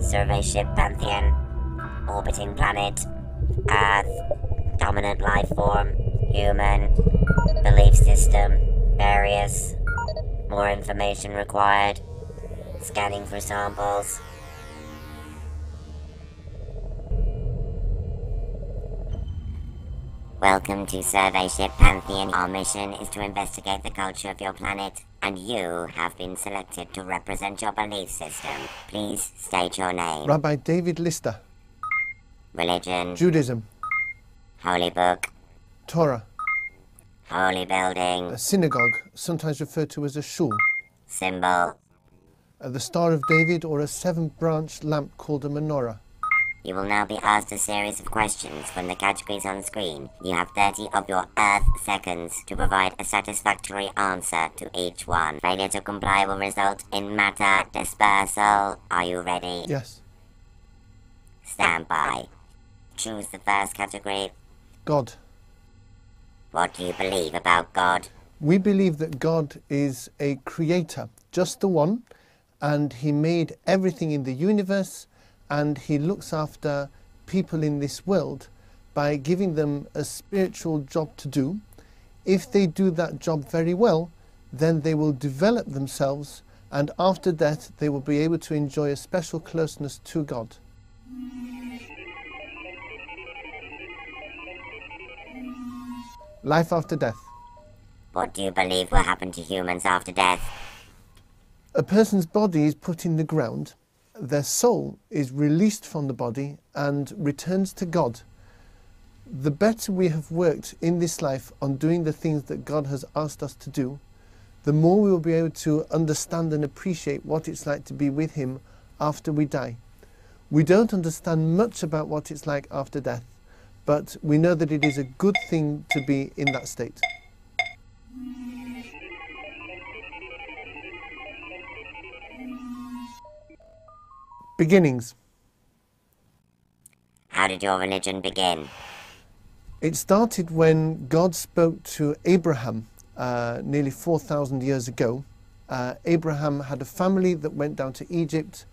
Survey ship Pantheon. Orbiting planet. Earth. Dominant life form. Human. Belief system. Various. More information required. Scanning for samples. Welcome to Survey Ship Pantheon. Our mission is to investigate the culture of your planet, and you have been selected to represent your belief system. Please state your name, Rabbi David Lister, religion, Judaism, holy book, Torah, holy building, a synagogue, sometimes referred to as a shul, symbol. uh, the Star of David, or a seven branch lamp called a menorah. You will now be asked a series of questions from the categories on screen. You have 30 of your Earth seconds to provide a satisfactory answer to each one. Failure to comply will result in matter dispersal. Are you ready? Yes, Stand by. Choose the first category. God. What do you believe about God? We believe that God is a creator, just the one, and He made everything in the universe and He looks after people in this world by giving them a spiritual job to do. If they do that job very well, then they will develop themselves and after death they will be able to enjoy a special closeness to God. Life after death. What do you believe will happen to humans after death? a person's body is put in the ground, their soul is released from the body and returns to God. The better we have worked in this life on doing the things that God has asked us to do, the more we will be able to understand and appreciate what it's like to be with Him after we die. We don't understand much about what it's like after death, but we know that it is a good thing to be in that state. Beginnings. How did your religion begin? It started when God spoke to Abraham uh, nearly 4,000 years ago. Uh, Abraham had a family that went down to Egypt,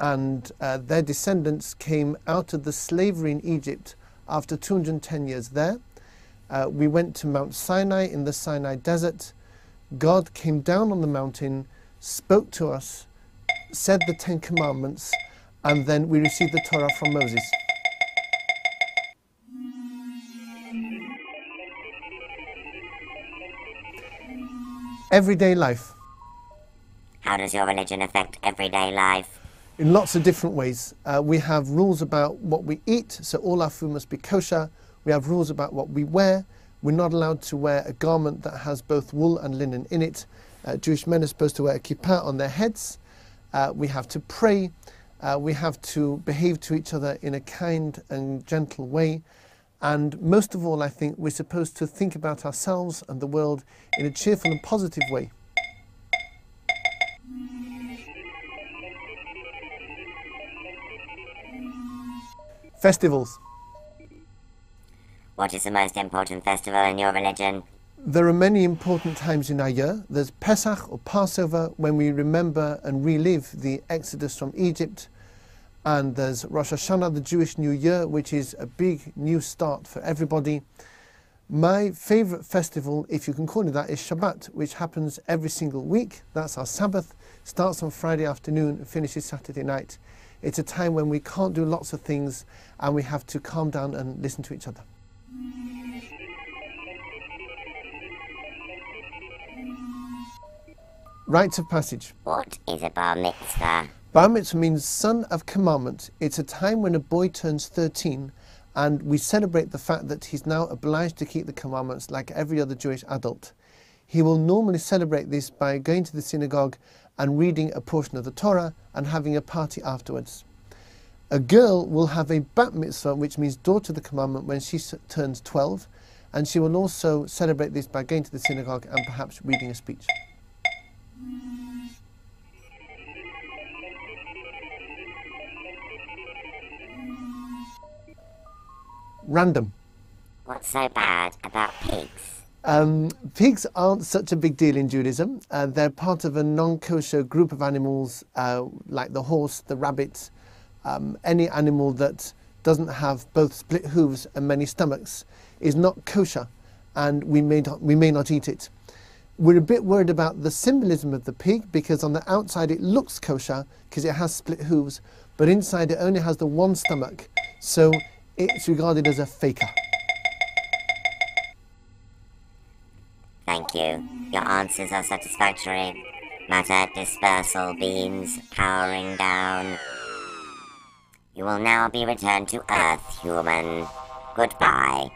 and uh, their descendants came out of the slavery in Egypt after 210 years there. Uh, we went to Mount Sinai in the Sinai desert. God came down on the mountain, spoke to us, said the Ten Commandments, and then we received the Torah from Moses. Everyday life. How does your religion affect everyday life? in lots of different ways. Uh, we have rules about what we eat, so all our food must be kosher. We have rules about what we wear. We're not allowed to wear a garment that has both wool and linen in it. Uh, Jewish men are supposed to wear a kippah on their heads. Uh, we have to pray. Uh, we have to behave to each other in a kind and gentle way. And most of all, I think we're supposed to think about ourselves and the world in a cheerful and positive way. Festivals. What is the most important festival in your religion? There are many important times in our year. There's Pesach or Passover when we remember and relive the exodus from Egypt. And there's Rosh Hashanah, the Jewish New Year, which is a big new start for everybody. My favourite festival, if you can call it that, is Shabbat, which happens every single week. That's our Sabbath. Starts on Friday afternoon and finishes Saturday night. It's a time when we can't do lots of things and we have to calm down and listen to each other. Rites of passage. What is a bar mitzvah? Bar mitzvah means son of commandment. It's a time when a boy turns 13 and we celebrate the fact that he's now obliged to keep the commandments like every other Jewish adult. He will normally celebrate this by going to the synagogue and reading a portion of the Torah and having a party afterwards. A girl will have a bat mitzvah, which means daughter of the commandment, when she turns 12, and she will also celebrate this by going to the synagogue and perhaps reading a speech. Random. What's so bad about pigs? Um, pigs aren't such a big deal in Judaism. Uh, they're part of a non kosher group of animals uh, like the horse, the rabbit, um, any animal that doesn't have both split hooves and many stomachs is not kosher, and we may not, we may not eat it. We're a bit worried about the symbolism of the pig because on the outside it looks kosher because it has split hooves, but inside it only has the one stomach, so it's regarded as a faker. Thank you. Your answers are satisfactory. Matter dispersal beams powering down. You will now be returned to Earth, human. Goodbye.